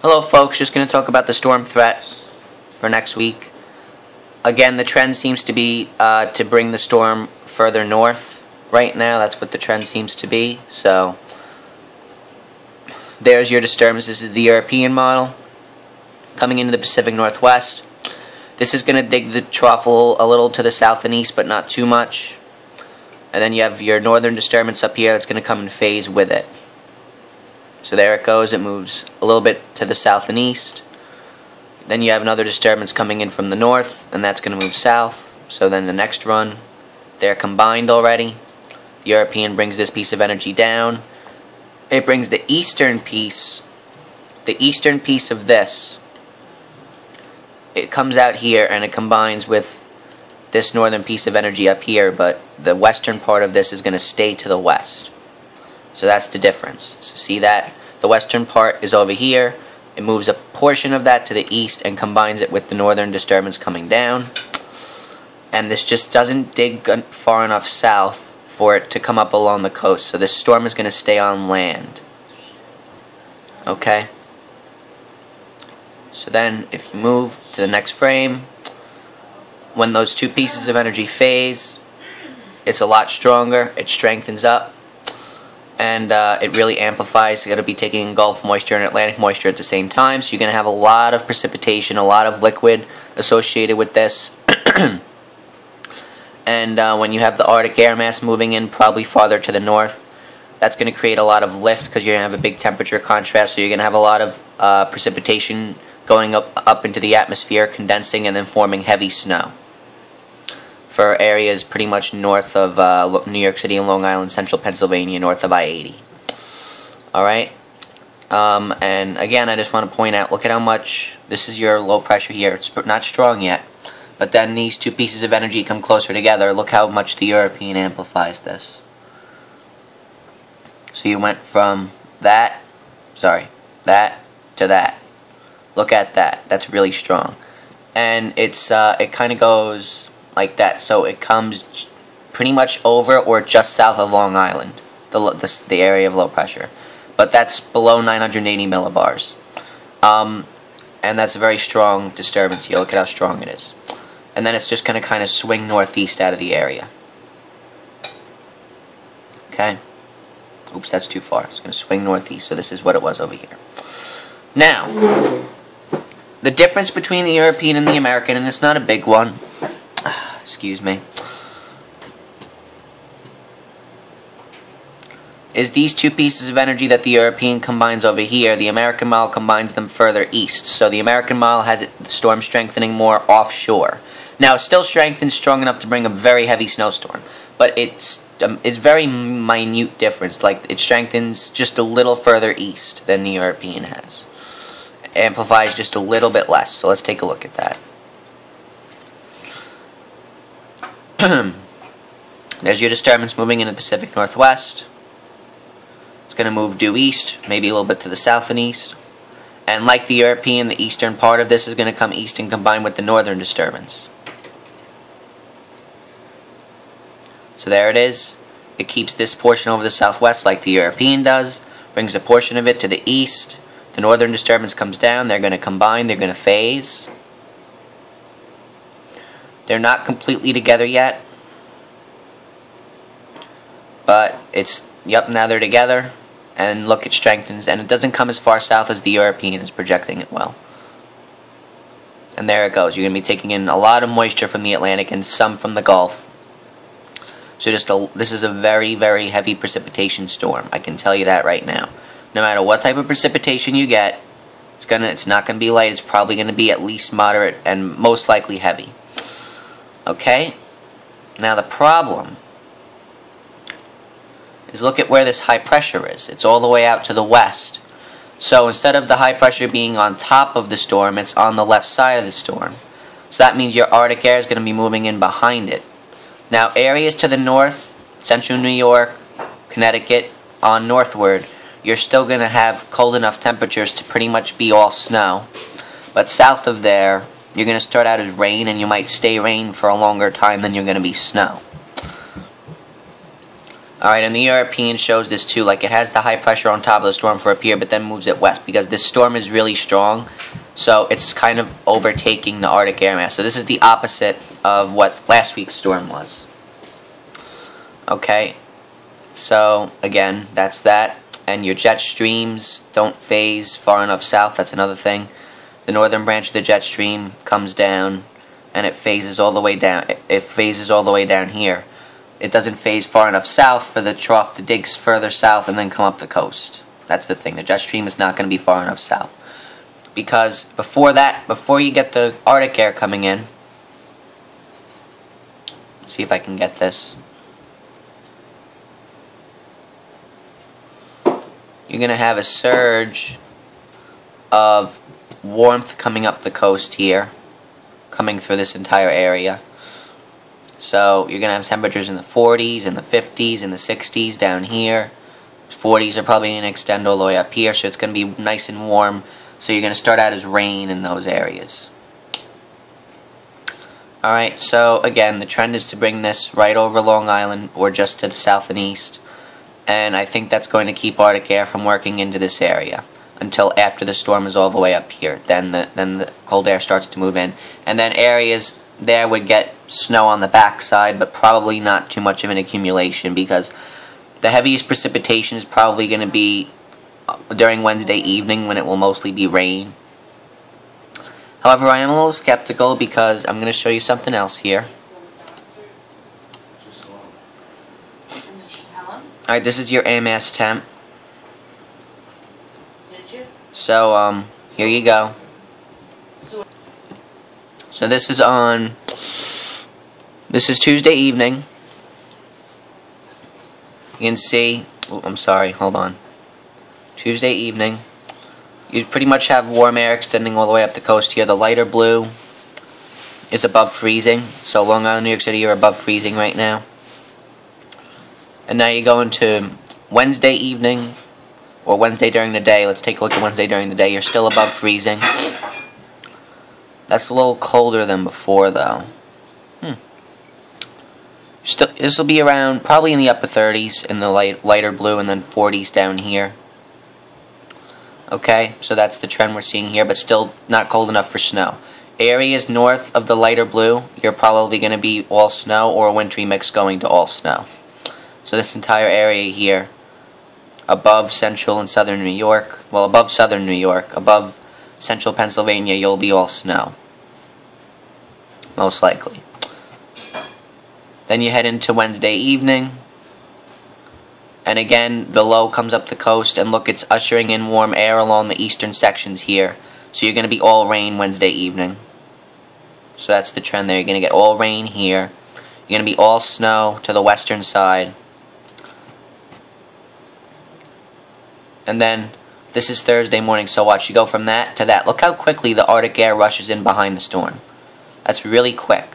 Hello folks, just going to talk about the storm threat for next week. Again, the trend seems to be uh, to bring the storm further north right now. That's what the trend seems to be. So, there's your disturbance. This is the European model coming into the Pacific Northwest. This is going to dig the trough a little to the south and east, but not too much. And then you have your northern disturbance up here that's going to come in phase with it. So there it goes, it moves a little bit to the south and east. Then you have another disturbance coming in from the north, and that's going to move south. So then the next run, they're combined already. The European brings this piece of energy down. It brings the eastern piece, the eastern piece of this, it comes out here and it combines with this northern piece of energy up here, but the western part of this is going to stay to the west. So that's the difference. So see that? The western part is over here. It moves a portion of that to the east and combines it with the northern disturbance coming down. And this just doesn't dig far enough south for it to come up along the coast. So this storm is going to stay on land. Okay? So then if you move to the next frame, when those two pieces of energy phase, it's a lot stronger, it strengthens up, and uh, it really amplifies. You're going to be taking Gulf moisture and Atlantic moisture at the same time, so you're going to have a lot of precipitation, a lot of liquid associated with this. and uh, when you have the Arctic air mass moving in probably farther to the north, that's going to create a lot of lift because you're going to have a big temperature contrast, so you're going to have a lot of uh, precipitation going up, up into the atmosphere, condensing, and then forming heavy snow for areas pretty much north of uh, New York City and Long Island, central Pennsylvania, north of I-80. Alright? Um, and again, I just want to point out, look at how much, this is your low pressure here, it's not strong yet, but then these two pieces of energy come closer together, look how much the European amplifies this. So you went from that, sorry, that to that. Look at that, that's really strong. And it's, uh, it kind of goes like that. So it comes pretty much over or just south of Long Island, the, the, the area of low pressure. But that's below 980 millibars. Um, and that's a very strong disturbance here. Look at how strong it is. And then it's just going to kind of swing northeast out of the area. Okay. Oops, that's too far. It's going to swing northeast, so this is what it was over here. Now, the difference between the European and the American, and it's not a big one, excuse me, is these two pieces of energy that the European combines over here. The American model combines them further east. So the American model has it, the storm strengthening more offshore. Now, it's still strengthened strong enough to bring a very heavy snowstorm, but it's um, it's very minute difference. Like it strengthens just a little further east than the European has. Amplifies just a little bit less. So let's take a look at that. There's your disturbance moving in the Pacific Northwest. It's going to move due east, maybe a little bit to the south and east. And like the European, the eastern part of this is going to come east and combine with the northern disturbance. So there it is. It keeps this portion over the southwest like the European does, brings a portion of it to the east. The northern disturbance comes down, they're going to combine, they're going to phase. They're not completely together yet. But it's, yep, now they're together. And look, it strengthens. And it doesn't come as far south as the European is projecting it well. And there it goes. You're going to be taking in a lot of moisture from the Atlantic and some from the Gulf. So just a, this is a very, very heavy precipitation storm. I can tell you that right now. No matter what type of precipitation you get, it's gonna it's not gonna be light. It's probably gonna be at least moderate and most likely heavy. Okay? Now the problem is look at where this high pressure is. It's all the way out to the west. So instead of the high pressure being on top of the storm, it's on the left side of the storm. So that means your Arctic air is going to be moving in behind it. Now areas to the north, central New York, Connecticut, on northward, you're still going to have cold enough temperatures to pretty much be all snow. But south of there, you're going to start out as rain, and you might stay rain for a longer time than you're going to be snow. Alright, and the European shows this too. Like, it has the high pressure on top of the storm for a period, but then moves it west because this storm is really strong. So, it's kind of overtaking the Arctic air mass. So, this is the opposite of what last week's storm was. Okay, so again, that's that. And your jet streams don't phase far enough south. That's another thing. The northern branch of the jet stream comes down, and it phases all the way down. It, phases all the way down here. It doesn't phase far enough south for the trough to dig further south and then come up the coast. That's the thing. The jet stream is not going to be far enough south. Because before that, before you get the Arctic air coming in, see if I can get this. you're going to have a surge of warmth coming up the coast here, coming through this entire area. So you're going to have temperatures in the 40s, and the 50s, and the 60s down here. 40s are probably going to extend all the way up here, so it's going to be nice and warm. So you're going to start out as rain in those areas. Alright, so again, the trend is to bring this right over Long Island, or just to the south and east and I think that's going to keep Arctic air from working into this area until after the storm is all the way up here. Then the then the cold air starts to move in, and then areas there would get snow on the backside, but probably not too much of an accumulation because the heaviest precipitation is probably going to be uh, during Wednesday evening when it will mostly be rain. However, I am a little skeptical because I'm going to show you something else here. Alright, this is your AMS temp. Did you? So, um, here you go. So this is on, this is Tuesday evening. You can see, oh, I'm sorry, hold on. Tuesday evening. You pretty much have warm air extending all the way up the coast here. The lighter blue is above freezing. So Long Island, New York City you're above freezing right now. And now you go into Wednesday evening, or Wednesday during the day. Let's take a look at Wednesday during the day. You're still above freezing. That's a little colder than before, though. Hmm. Still, this will be around probably in the upper 30s in the light, lighter blue, and then 40s down here. Okay, so that's the trend we're seeing here, but still not cold enough for snow. Areas north of the lighter blue, you're probably going to be all snow or a wintry mix going to all snow. So this entire area here, above central and southern New York, well above southern New York, above central Pennsylvania, you'll be all snow. Most likely. Then you head into Wednesday evening. And again, the low comes up the coast, and look, it's ushering in warm air along the eastern sections here. So you're going to be all rain Wednesday evening. So that's the trend there. You're going to get all rain here. You're going to be all snow to the western side. And then this is Thursday morning, so watch. You go from that to that. Look how quickly the Arctic air rushes in behind the storm. That's really quick.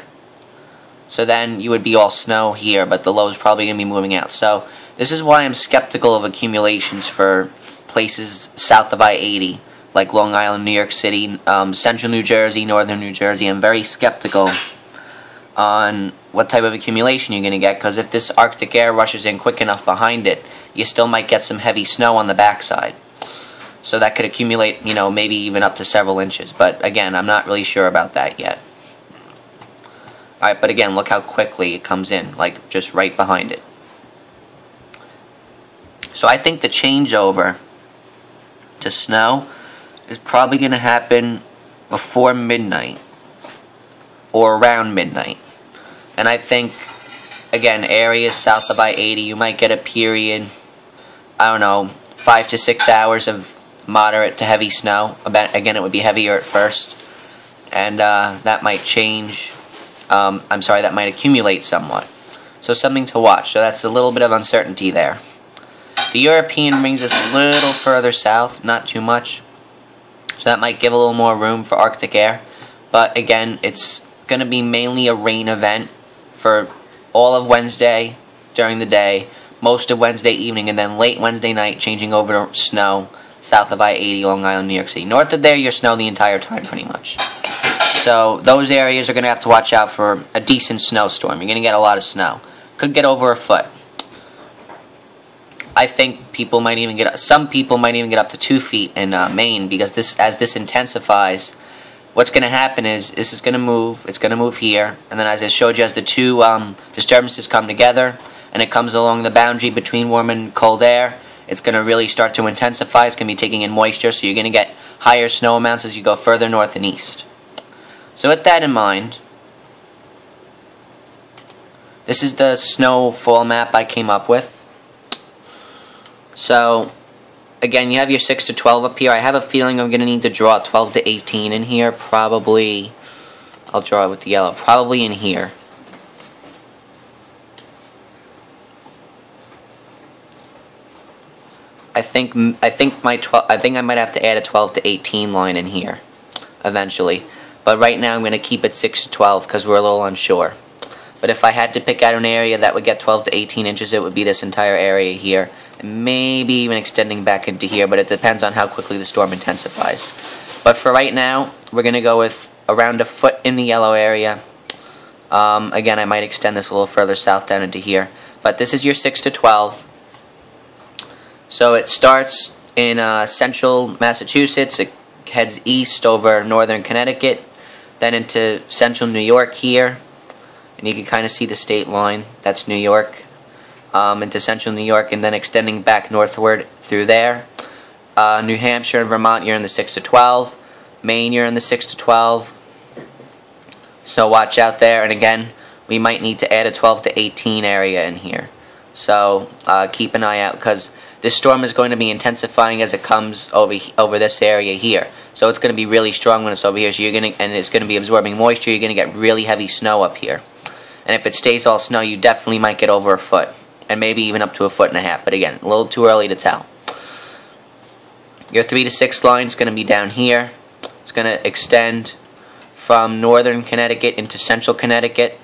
So then you would be all snow here, but the low is probably going to be moving out. So this is why I'm skeptical of accumulations for places south of I-80, like Long Island, New York City, um, central New Jersey, northern New Jersey. I'm very skeptical on what type of accumulation you're going to get, because if this Arctic air rushes in quick enough behind it, you still might get some heavy snow on the backside. So that could accumulate, you know, maybe even up to several inches. But again, I'm not really sure about that yet. Alright, but again, look how quickly it comes in, like just right behind it. So I think the changeover to snow is probably going to happen before midnight or around midnight. And I think, again, areas south of I-80, you might get a period I don't know, five to six hours of moderate to heavy snow. Again, it would be heavier at first, and uh, that might change. Um, I'm sorry, that might accumulate somewhat. So something to watch. So that's a little bit of uncertainty there. The European brings us a little further south, not too much. So that might give a little more room for Arctic air. But again, it's going to be mainly a rain event for all of Wednesday during the day most of Wednesday evening, and then late Wednesday night changing over to snow south of I-80, Long Island, New York City. North of there, you're snow the entire time, pretty much. So those areas are going to have to watch out for a decent snowstorm. You're going to get a lot of snow. Could get over a foot. I think people might even get some people might even get up to two feet in uh, Maine because this as this intensifies, what's going to happen is this is going to move. It's going to move here, and then as I showed you, as the two um, disturbances come together and it comes along the boundary between warm and cold air, it's going to really start to intensify. It's going to be taking in moisture, so you're going to get higher snow amounts as you go further north and east. So with that in mind, this is the snowfall map I came up with. So, again, you have your 6 to 12 up here. I have a feeling I'm going to need to draw 12 to 18 in here. Probably, I'll draw it with the yellow. Probably in here. I think I think my 12 I think I might have to add a 12 to 18 line in here eventually. But right now I'm going to keep it 6 to 12 because we're a little unsure. But if I had to pick out an area that would get 12 to 18 inches, it would be this entire area here maybe even extending back into here, but it depends on how quickly the storm intensifies. But for right now, we're going to go with around a foot in the yellow area. Um, again, I might extend this a little further south down into here. But this is your 6 to 12. So it starts in uh, central Massachusetts. It heads east over northern Connecticut, then into central New York here. And you can kind of see the state line. That's New York um, into central New York and then extending back northward through there. Uh, New Hampshire and Vermont, you're in the 6 to 12. Maine, you're in the 6 to 12. So watch out there. And again, we might need to add a 12 to 18 area in here. So uh, keep an eye out because this storm is going to be intensifying as it comes over over this area here. So it's going to be really strong when it's over here. So you're going to, and it's going to be absorbing moisture. You're going to get really heavy snow up here. And if it stays all snow, you definitely might get over a foot and maybe even up to a foot and a half. But again, a little too early to tell. Your 3 to 6 line is going to be down here. It's going to extend from northern Connecticut into central Connecticut.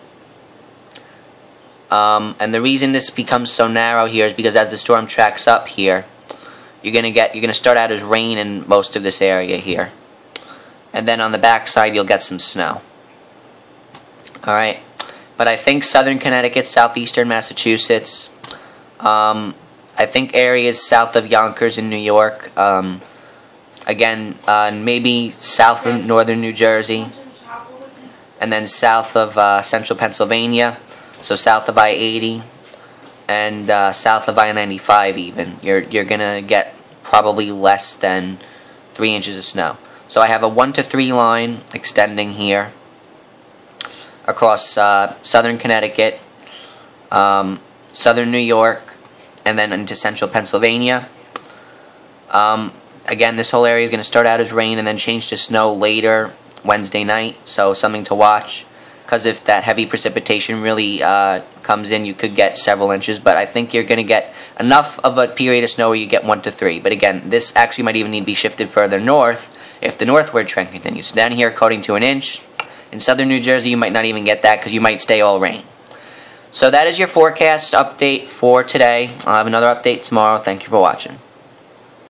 Um, and the reason this becomes so narrow here is because as the storm tracks up here, you're gonna get you're gonna start out as rain in most of this area here, and then on the back side you'll get some snow. All right. But I think southern Connecticut, southeastern Massachusetts, um, I think areas south of Yonkers in New York, um, again, uh, maybe south of northern New Jersey, and then south of uh, central Pennsylvania, so south of I-80, and uh, south of I-95 even. You're, you're going to get probably less than 3 inches of snow. So I have a 1 to 3 line extending here across uh, southern Connecticut, um, southern New York, and then into central Pennsylvania. Um, again, this whole area is going to start out as rain and then change to snow later Wednesday night, so something to watch. Because if that heavy precipitation really uh, comes in, you could get several inches. But I think you're going to get enough of a period of snow where you get one to three. But again, this actually might even need to be shifted further north if the northward trend continues. Down here, according to an inch, in southern New Jersey, you might not even get that because you might stay all rain. So that is your forecast update for today. I'll have another update tomorrow. Thank you for watching.